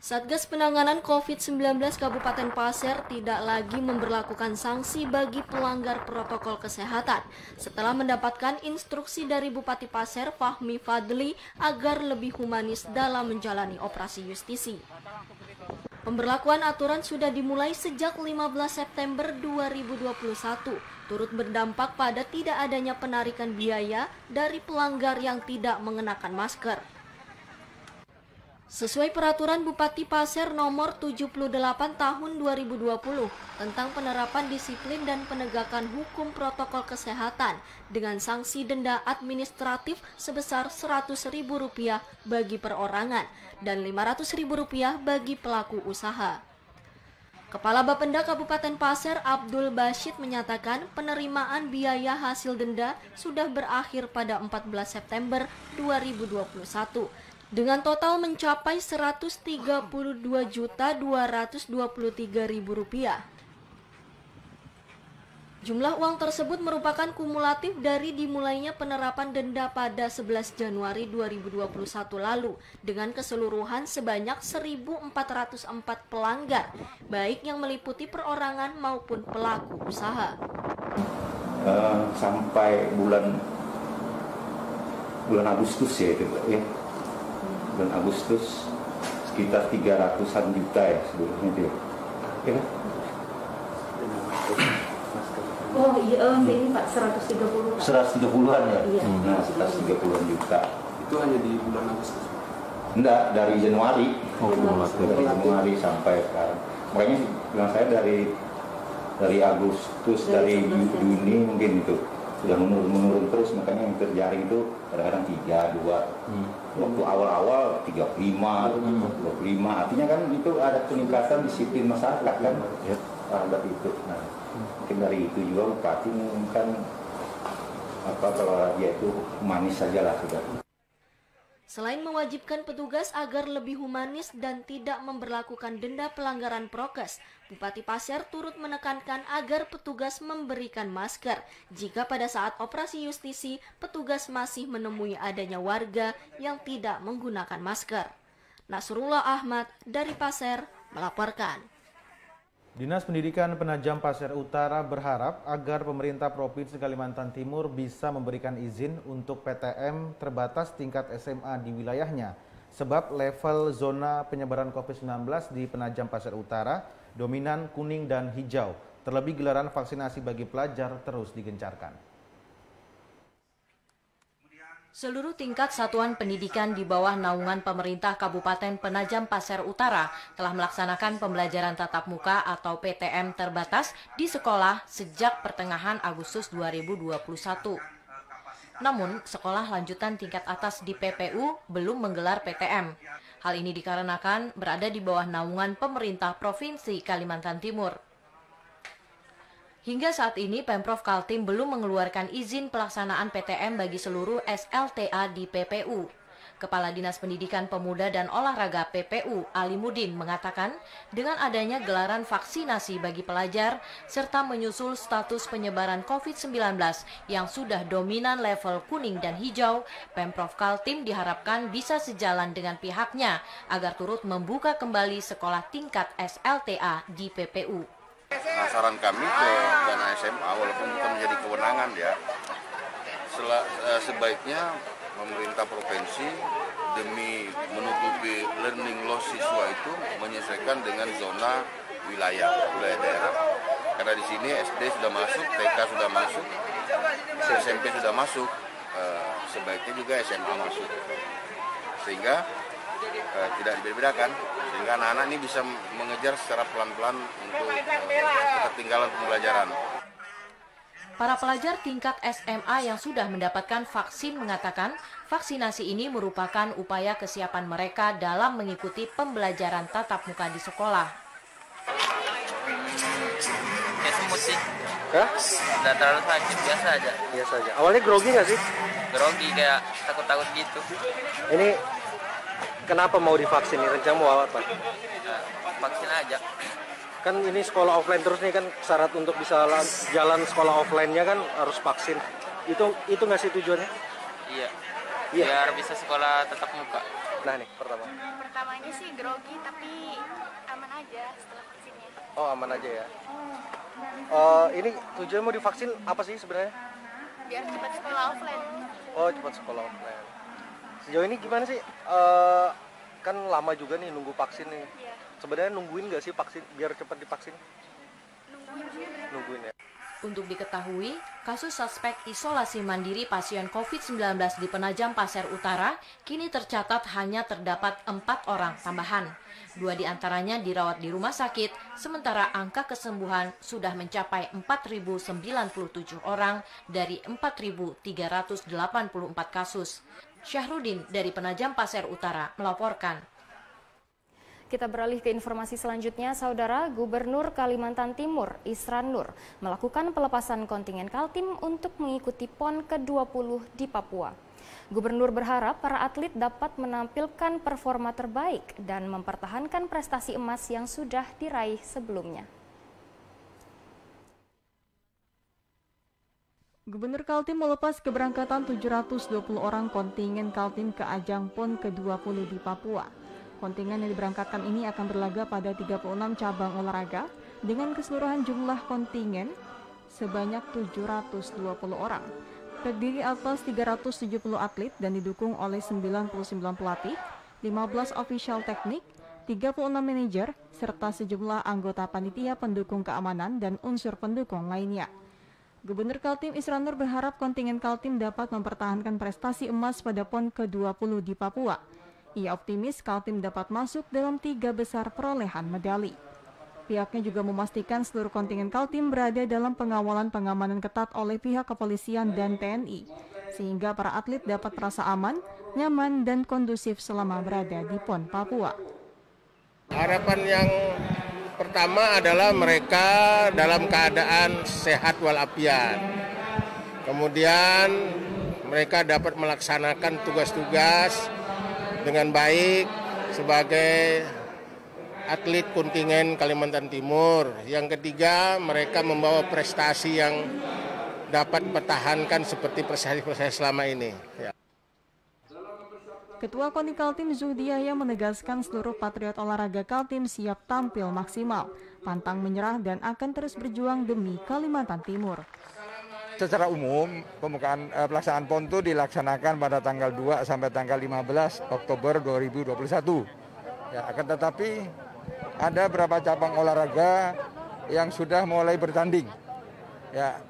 Satgas Penanganan COVID-19 Kabupaten Pasir tidak lagi memberlakukan sanksi bagi pelanggar protokol kesehatan setelah mendapatkan instruksi dari Bupati Pasir Fahmi Fadli agar lebih humanis dalam menjalani operasi justisi. Pemberlakuan aturan sudah dimulai sejak 15 September 2021, turut berdampak pada tidak adanya penarikan biaya dari pelanggar yang tidak mengenakan masker. Sesuai peraturan Bupati Pasir nomor 78 tahun 2020 tentang penerapan disiplin dan penegakan hukum protokol kesehatan dengan sanksi denda administratif sebesar Rp100.000 bagi perorangan dan Rp500.000 bagi pelaku usaha. Kepala Bapenda Kabupaten Pasir Abdul Bashid menyatakan penerimaan biaya hasil denda sudah berakhir pada 14 September 2021 dengan total mencapai Rp132.223.000. Jumlah uang tersebut merupakan kumulatif dari dimulainya penerapan denda pada 11 Januari 2021 lalu dengan keseluruhan sebanyak 1.404 pelanggar, baik yang meliputi perorangan maupun pelaku usaha. Uh, sampai bulan bulan Agustus ya ya bulan Agustus sekitar 300-an juta ya sebelumnya itu ya. ya kan? Oh iya, um, ini Pak 130 130-an ya? Iya. Nah, 130-an juta. Itu hanya di bulan Agustus? Enggak, dari Januari. Oh, dari Januari sampai sekarang. Makanya bilang saya dari dari Agustus, dari Juni mungkin itu sudah menurun menurun terus makanya yang terjaring itu kadang-kadang tiga dua hmm. waktu awal-awal 35 hmm. 25 artinya kan itu ada peningkatan disiplin masyarakat kan ya. terhadap itu nah mungkin dari itu juga bupati mengumumkan apa kalau dia itu manis saja lah sudah Selain mewajibkan petugas agar lebih humanis dan tidak memberlakukan denda pelanggaran prokes, Bupati Pasir turut menekankan agar petugas memberikan masker jika pada saat operasi justisi petugas masih menemui adanya warga yang tidak menggunakan masker. Nasrullah Ahmad dari Pasir melaporkan. Dinas Pendidikan Penajam Pasir Utara berharap agar pemerintah Provinsi Kalimantan Timur bisa memberikan izin untuk PTM terbatas tingkat SMA di wilayahnya. Sebab level zona penyebaran COVID-19 di Penajam Pasir Utara dominan kuning dan hijau. Terlebih gelaran vaksinasi bagi pelajar terus digencarkan. Seluruh tingkat satuan pendidikan di bawah naungan pemerintah Kabupaten Penajam Pasir Utara telah melaksanakan pembelajaran tatap muka atau PTM terbatas di sekolah sejak pertengahan Agustus 2021. Namun, sekolah lanjutan tingkat atas di PPU belum menggelar PTM. Hal ini dikarenakan berada di bawah naungan pemerintah Provinsi Kalimantan Timur. Hingga saat ini Pemprov Kaltim belum mengeluarkan izin pelaksanaan PTM bagi seluruh SLTA di PPU. Kepala Dinas Pendidikan Pemuda dan Olahraga PPU Alimudin mengatakan dengan adanya gelaran vaksinasi bagi pelajar serta menyusul status penyebaran COVID-19 yang sudah dominan level kuning dan hijau, Pemprov Kaltim diharapkan bisa sejalan dengan pihaknya agar turut membuka kembali sekolah tingkat SLTA di PPU. Nah, saran kami ke dana SMA walaupun bukan menjadi kewenangan ya, sel eh, sebaiknya pemerintah provinsi demi menutupi learning loss siswa itu menyesuaikan dengan zona wilayah wilayah daerah. Karena di sini SD sudah masuk, TK sudah masuk, SMP sudah masuk, eh, sebaiknya juga SMA masuk. Sehingga eh, tidak dibedakan sehingga anak-anak ini bisa mengejar secara pelan-pelan untuk ketertinggalan pembelajaran. Para pelajar tingkat SMA yang sudah mendapatkan vaksin mengatakan vaksinasi ini merupakan upaya kesiapan mereka dalam mengikuti pembelajaran tatap muka di sekolah. Kayak semut sih. Hah? Nggak terlalu sakit, biasa aja. Biasa aja. Awalnya grogi nggak sih? Grogi kayak takut-takut gitu. Ini kenapa mau divaksin? Ini rencana mau apa? Nah, vaksin aja. Kan ini sekolah offline terus nih kan syarat untuk bisa la- jalan sekolah offline-nya kan harus vaksin. Itu itu nggak sih tujuannya? Iya. Iya. Biar bisa sekolah tetap muka. Nah nih pertama. Pertamanya sih grogi tapi aman aja setelah vaksinnya. Oh aman aja ya. Eh, ini tujuan mau divaksin apa sih sebenarnya? Biar cepat sekolah offline. Oh cepat sekolah offline. Sejauh ini gimana sih? Eh, kan lama juga nih nunggu vaksin nih. Iya. Sebenarnya nungguin nggak sih vaksin biar cepat divaksin? Nungguin. Nungguin ya. Untuk diketahui, kasus suspek isolasi mandiri pasien COVID-19 di Penajam Pasir Utara kini tercatat hanya terdapat empat orang tambahan. Dua di antaranya dirawat di rumah sakit, sementara angka kesembuhan sudah mencapai 4.097 orang dari 4.384 kasus. Syahrudin dari Penajam Pasir Utara melaporkan. Kita beralih ke informasi selanjutnya, Saudara Gubernur Kalimantan Timur, Isran Nur, melakukan pelepasan kontingen Kaltim untuk mengikuti PON ke-20 di Papua. Gubernur berharap para atlet dapat menampilkan performa terbaik dan mempertahankan prestasi emas yang sudah diraih sebelumnya. Gubernur Kaltim melepas keberangkatan 720 orang kontingen Kaltim ke ajang PON ke-20 di Papua. Kontingen yang diberangkatkan ini akan berlaga pada 36 cabang olahraga dengan keseluruhan jumlah kontingen sebanyak 720 orang. Terdiri atas 370 atlet dan didukung oleh 99 pelatih, 15 official teknik, 36 manajer, serta sejumlah anggota panitia pendukung keamanan dan unsur pendukung lainnya. Gubernur Kaltim Isranur berharap kontingen Kaltim dapat mempertahankan prestasi emas pada PON ke-20 di Papua. Ia optimis Kaltim dapat masuk dalam tiga besar perolehan medali. Pihaknya juga memastikan seluruh kontingen Kaltim berada dalam pengawalan pengamanan ketat oleh pihak kepolisian dan TNI, sehingga para atlet dapat merasa aman, nyaman, dan kondusif selama berada di PON Papua. Harapan yang pertama adalah mereka dalam keadaan sehat walafiat. Kemudian mereka dapat melaksanakan tugas-tugas dengan baik sebagai atlet kontingen Kalimantan Timur. Yang ketiga, mereka membawa prestasi yang dapat mempertahankan seperti prestasi-prestasi selama ini. Ya. Ketua KONI Kaltim Zuhdiaya menegaskan seluruh patriot olahraga Kaltim siap tampil maksimal, pantang menyerah dan akan terus berjuang demi Kalimantan Timur. Secara umum, pembukaan eh, pelaksanaan PON itu dilaksanakan pada tanggal 2 sampai tanggal 15 Oktober 2021. Ya, akan tetapi ada beberapa cabang olahraga yang sudah mulai bertanding. Ya,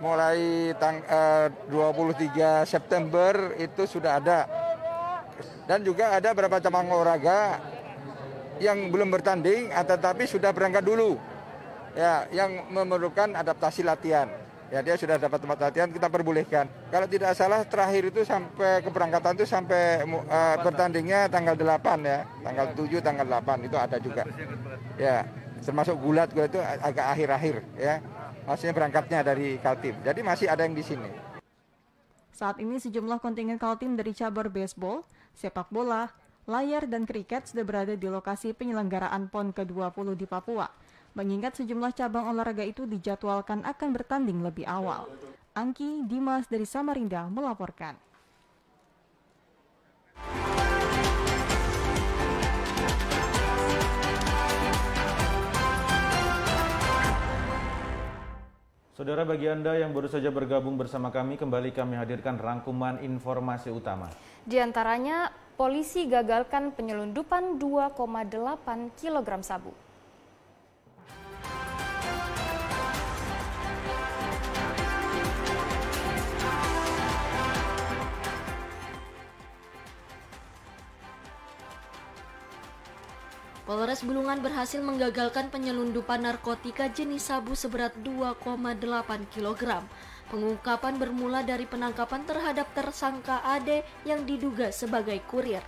mulai tang, eh, 23 September itu sudah ada. Dan juga ada beberapa cabang olahraga yang belum bertanding tetapi sudah berangkat dulu. Ya, yang memerlukan adaptasi latihan. Ya, dia sudah dapat tempat latihan, kita perbolehkan. Kalau tidak salah terakhir itu sampai keberangkatan itu sampai uh, bertandingnya tanggal 8 ya. Tanggal 7, tanggal 8 itu ada juga. Ya, termasuk gulat gulat itu agak akhir-akhir ya. Maksudnya berangkatnya dari Kaltim. Jadi masih ada yang di sini. Saat ini sejumlah kontingen Kaltim dari cabur baseball, sepak bola, layar, dan kriket sudah berada di lokasi penyelenggaraan PON ke-20 di Papua. Mengingat sejumlah cabang olahraga itu dijadwalkan akan bertanding lebih awal. Angki Dimas dari Samarinda melaporkan. Saudara bagi Anda yang baru saja bergabung bersama kami, kembali kami hadirkan rangkuman informasi utama. Di antaranya, polisi gagalkan penyelundupan 2,8 kg sabu. Polres Bulungan berhasil menggagalkan penyelundupan narkotika jenis sabu seberat 2,8 kg. Pengungkapan bermula dari penangkapan terhadap tersangka Ade yang diduga sebagai kurir.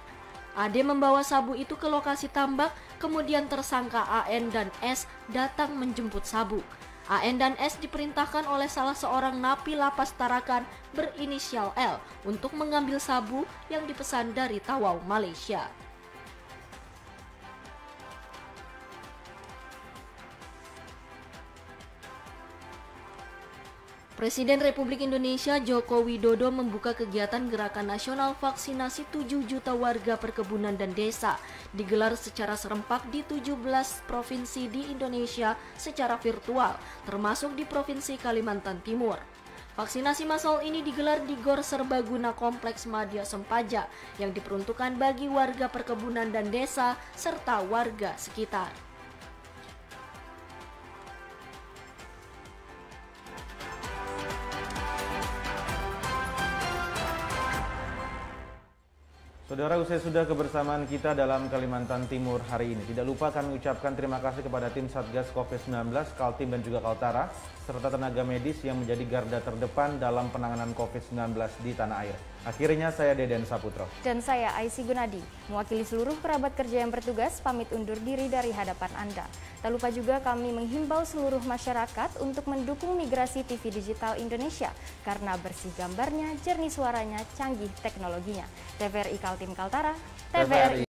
Ade membawa sabu itu ke lokasi tambak, kemudian tersangka AN dan S datang menjemput sabu. AN dan S diperintahkan oleh salah seorang napi lapas Tarakan berinisial L untuk mengambil sabu yang dipesan dari Tawau, Malaysia. Presiden Republik Indonesia Joko Widodo membuka kegiatan Gerakan Nasional Vaksinasi 7 juta warga perkebunan dan desa digelar secara serempak di 17 provinsi di Indonesia secara virtual, termasuk di Provinsi Kalimantan Timur. Vaksinasi massal ini digelar di Gor Serbaguna Kompleks Madya Sempaja yang diperuntukkan bagi warga perkebunan dan desa serta warga sekitar. Saudara, usai sudah kebersamaan kita dalam Kalimantan Timur hari ini. Tidak lupa kami ucapkan terima kasih kepada tim Satgas COVID-19, Kaltim dan juga Kaltara, serta tenaga medis yang menjadi garda terdepan dalam penanganan COVID-19 di tanah air. Akhirnya saya Deden Saputro. Dan saya Aisy Gunadi, mewakili seluruh kerabat kerja yang bertugas, pamit undur diri dari hadapan Anda. Tak lupa juga kami menghimbau seluruh masyarakat untuk mendukung migrasi TV digital Indonesia karena bersih gambarnya, jernih suaranya, canggih teknologinya. TVRI Kaltim Kaltara, TVRI